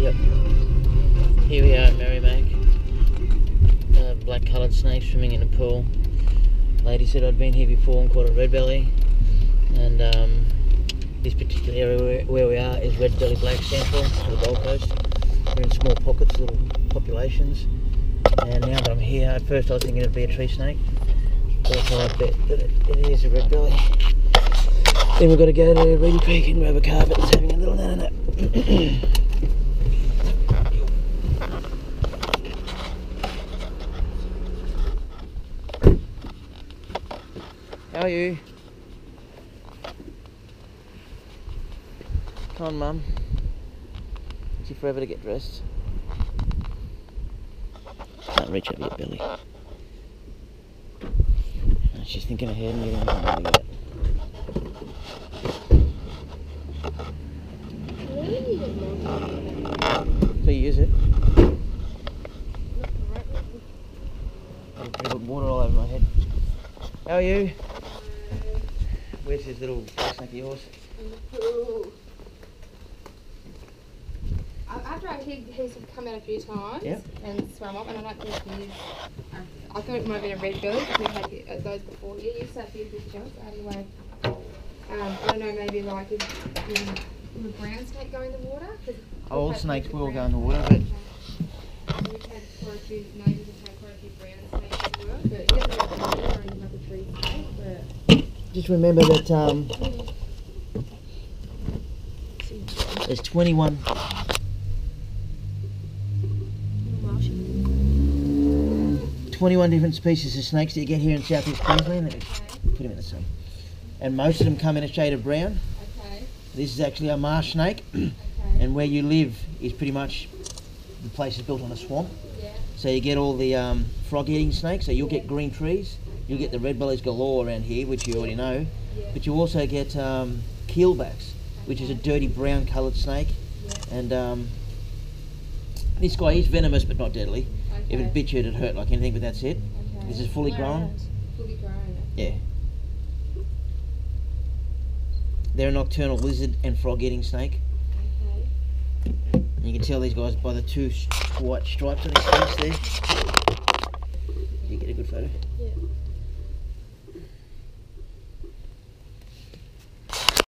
Yep. Here we are at Merrimac. Uh, black coloured snake swimming in a pool. Lady said I'd been here before and caught a red belly. And um, this particular area where, we are is red belly black central to the Gold Coast. We're in small pockets, little populations. And now that I'm here, at first I was thinking it'd be a tree snake. But I bet that it, is a red belly. Then we've got to go to Reedy Creek and grab a carpet that's having a little nana. How are you? Come on, Mum. Takes you forever to get dressed. Can't reach over your belly. Uh, She's thinking ahead and getting to get. So you use it? I've water all over my head. How are you? Where's this little snake of yours? I- After I, he, he's come in a few times Yep. and swam up, and I don't think he's. I thought it might have been a red belly because we've had uh, those before. Yeah, you said he's big jump. So anyway, um, I don't know, maybe like is, is, will a brown snake go in the water? we've All snakes the will go in the water, but We've had quite a few have had quite a few brown snakes as well, but he doesn't go in the water and like a tree snake. But just remember that um, there's 21 21 different species of snakes that you get here in southeast Queensland. Let me put them in the sun. And most of them come in a shade of brown. okay, This is actually a marsh snake, okay, and where you live is pretty much the place is built on a swamp. yeah, So you get all the um, frog-eating snakes. So you'll get green trees. You'll get the red bellies galore around here, which you already know. yeah, But you also get um, keelbacks, which is a dirty brown coloured snake. yeah. And um, this guy is venomous but not deadly. If Okay. it bit you, it'd hurt like anything, but that's it. Okay. This is fully grown. Fully grown. Yeah. They're a nocturnal lizard and frog-eating snake. Okay. And you can tell these guys by the two white stripes on his face there. Did you get a good photo? Yeah.